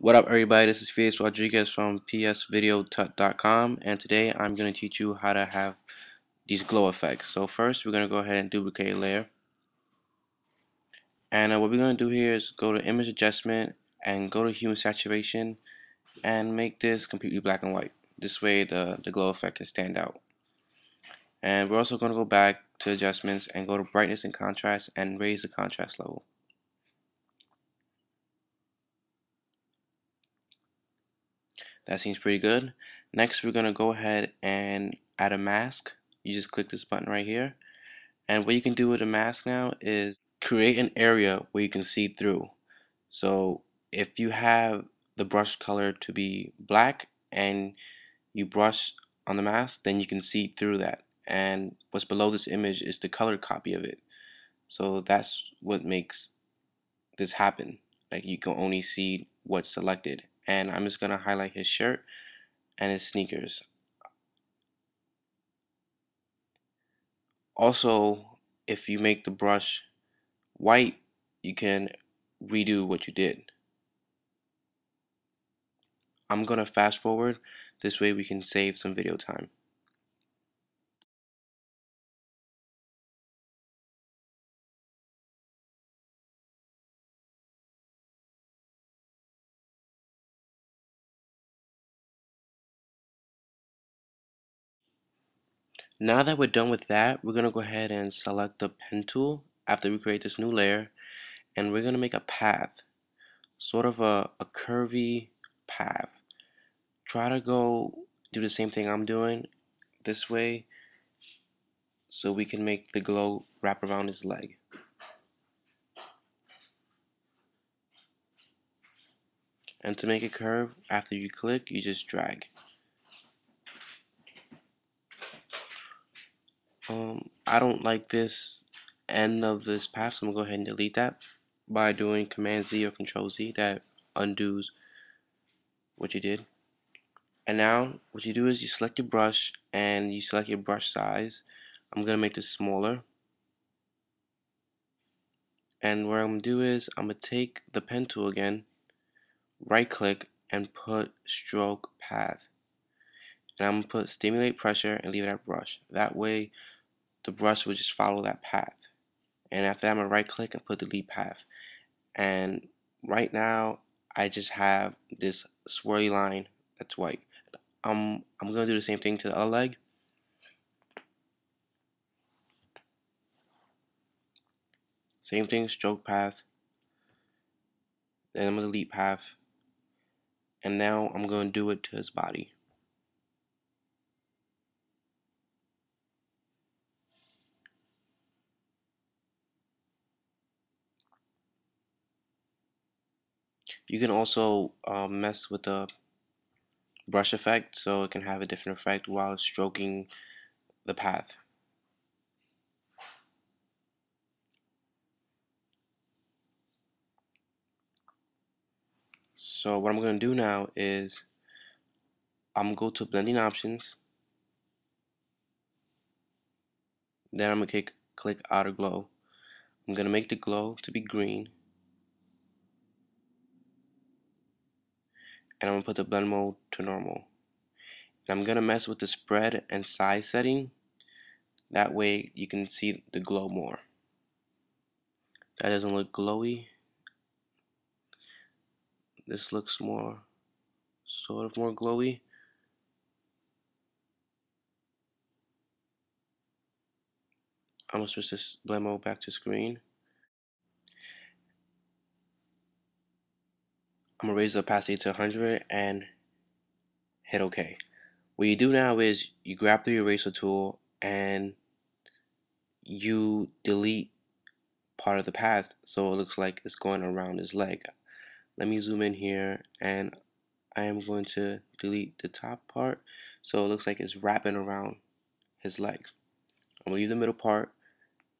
What up everybody, this is Felix Rodriguez from psvideotut.com and today I'm going to teach you how to have these glow effects. So first we're going to go ahead and duplicate a layer. And uh, what we're going to do here is go to image adjustment and go to hue and saturation and make this completely black and white. This way the, the glow effect can stand out. And we're also going to go back to adjustments and go to brightness and contrast and raise the contrast level. That seems pretty good. Next, we're going to go ahead and add a mask. You just click this button right here. And what you can do with a mask now is create an area where you can see through. So if you have the brush color to be black and you brush on the mask, then you can see through that. And what's below this image is the color copy of it. So that's what makes this happen. Like you can only see what's selected and I'm just gonna highlight his shirt and his sneakers. Also if you make the brush white you can redo what you did. I'm gonna fast forward. This way we can save some video time Now that we're done with that, we're going to go ahead and select the pen tool after we create this new layer and we're going to make a path, sort of a, a curvy path. Try to go do the same thing I'm doing this way so we can make the glow wrap around his leg. And to make a curve, after you click, you just drag. Um, I don't like this end of this path, so I'm gonna go ahead and delete that by doing Command Z or Control Z. That undoes what you did. And now, what you do is you select your brush and you select your brush size. I'm gonna make this smaller. And what I'm gonna do is I'm gonna take the pen tool again, right click, and put stroke path. And I'm gonna put stimulate pressure and leave it at brush. That way the brush will just follow that path. And after that, I'm to right click and put the delete path. And right now, I just have this swirly line that's white. I'm going to do the same thing to the other leg. Same thing, stroke path. Then I'm going to delete path. And now I'm going to do it to his body. You can also um, mess with the brush effect so it can have a different effect while stroking the path. So what I'm going to do now is I'm going to go to blending options. Then I'm going to click outer glow. I'm going to make the glow to be green. And I'm gonna put the blend mode to normal. And I'm gonna mess with the spread and size setting. That way you can see the glow more. That doesn't look glowy. This looks more, sort of more glowy. I'm gonna switch this blend mode back to screen. I'm gonna raise the opacity to 100 and hit OK. What you do now is you grab the eraser tool and you delete part of the path so it looks like it's going around his leg. Let me zoom in here and I am going to delete the top part so it looks like it's wrapping around his leg. I'm gonna leave the middle part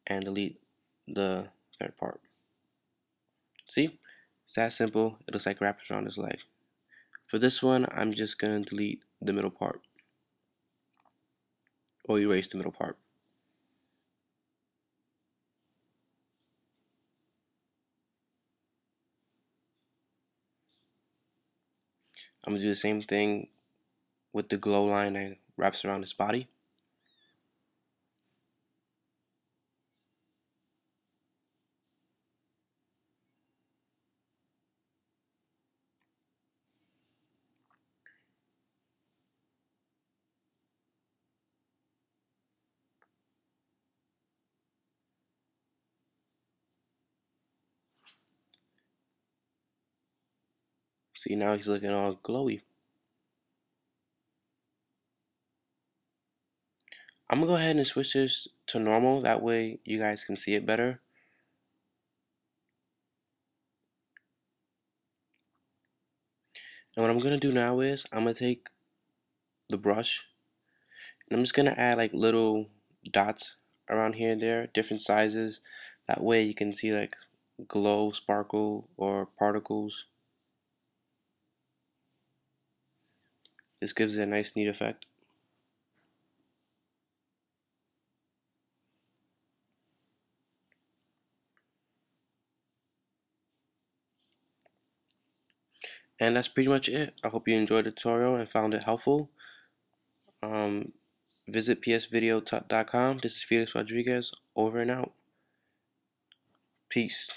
and delete the third part. See? It's that simple. It looks like wrappers around his leg. For this one, I'm just going to delete the middle part. Or erase the middle part. I'm going to do the same thing with the glow line that wraps around his body. See, now he's looking all glowy. I'm gonna go ahead and switch this to normal, that way you guys can see it better. And what I'm gonna do now is, I'm gonna take the brush, and I'm just gonna add like little dots around here and there, different sizes. That way you can see like glow, sparkle, or particles. This gives it a nice neat effect. And that's pretty much it. I hope you enjoyed the tutorial and found it helpful. Um, visit psvideo.com. This is Felix Rodriguez, over and out. Peace.